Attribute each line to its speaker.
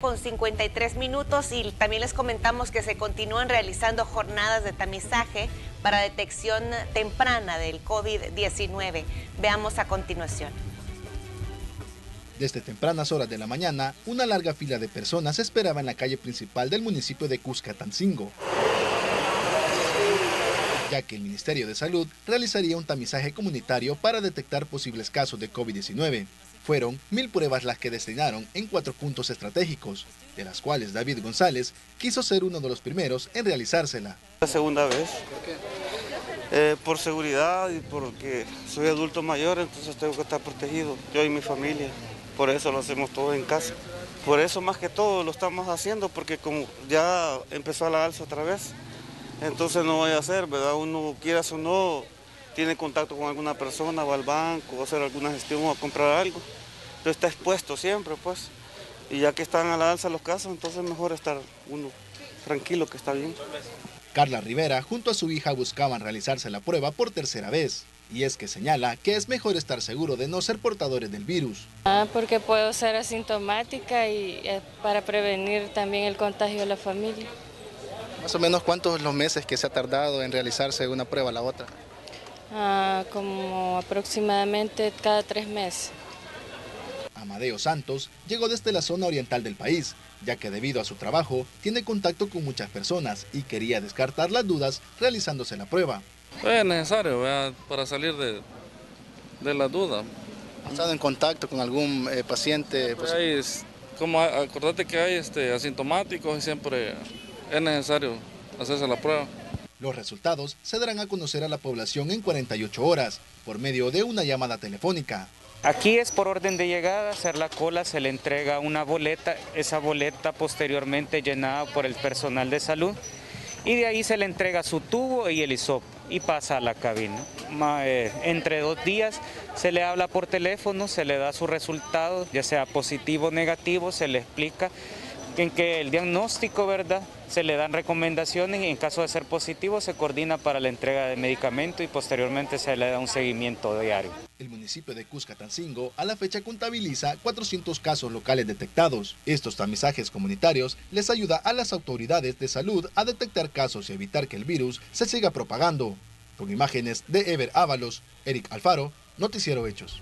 Speaker 1: con 53 minutos y también les comentamos que se continúan realizando jornadas de tamizaje para detección temprana del COVID-19. Veamos a continuación.
Speaker 2: Desde tempranas horas de la mañana, una larga fila de personas esperaba en la calle principal del municipio de Cuscatancingo, ya que el Ministerio de Salud realizaría un tamizaje comunitario para detectar posibles casos de COVID-19. Fueron mil pruebas las que destinaron en cuatro puntos estratégicos, de las cuales David González quiso ser uno de los primeros en realizársela.
Speaker 3: La segunda vez. Eh, por seguridad y porque soy adulto mayor, entonces tengo que estar protegido, yo y mi familia. Por eso lo hacemos todo en casa. Por eso más que todo lo estamos haciendo, porque como ya empezó la alza otra vez, entonces no voy a hacer, ¿verdad? Uno quiera o no, tiene contacto con alguna persona, va al banco, va a hacer alguna gestión o a comprar algo. Entonces está expuesto siempre, pues. Y ya que están a la alza los casos, entonces mejor estar uno tranquilo, que está bien.
Speaker 2: Carla Rivera junto a su hija buscaban realizarse la prueba por tercera vez. Y es que señala que es mejor estar seguro de no ser portadores del virus.
Speaker 4: Ah, porque puedo ser asintomática y eh, para prevenir también el contagio de la familia.
Speaker 5: Más o menos cuántos los meses que se ha tardado en realizarse una prueba a la otra.
Speaker 4: Ah, como aproximadamente cada tres meses.
Speaker 2: Amadeo Santos llegó desde la zona oriental del país, ya que debido a su trabajo tiene contacto con muchas personas y quería descartar las dudas realizándose la prueba.
Speaker 6: Es necesario para salir de, de la duda.
Speaker 5: ¿Ha estado en contacto con algún eh, paciente?
Speaker 6: Pues, como acordate que hay este, asintomáticos y siempre es necesario hacerse la prueba.
Speaker 2: Los resultados se darán a conocer a la población en 48 horas por medio de una llamada telefónica.
Speaker 7: Aquí es por orden de llegada, hacer la cola, se le entrega una boleta, esa boleta posteriormente llenada por el personal de salud y de ahí se le entrega su tubo y el hisopo y pasa a la cabina. Eh, entre dos días se le habla por teléfono, se le da su resultado, ya sea positivo o negativo, se le explica en que el diagnóstico, ¿verdad? Se le dan recomendaciones y en caso de ser positivo se coordina para la entrega de medicamento y posteriormente se le da un seguimiento diario.
Speaker 2: El municipio de Cuscatancingo a la fecha contabiliza 400 casos locales detectados. Estos tamizajes comunitarios les ayuda a las autoridades de salud a detectar casos y evitar que el virus se siga propagando. Con imágenes de Ever Ábalos, Eric Alfaro, Noticiero Hechos.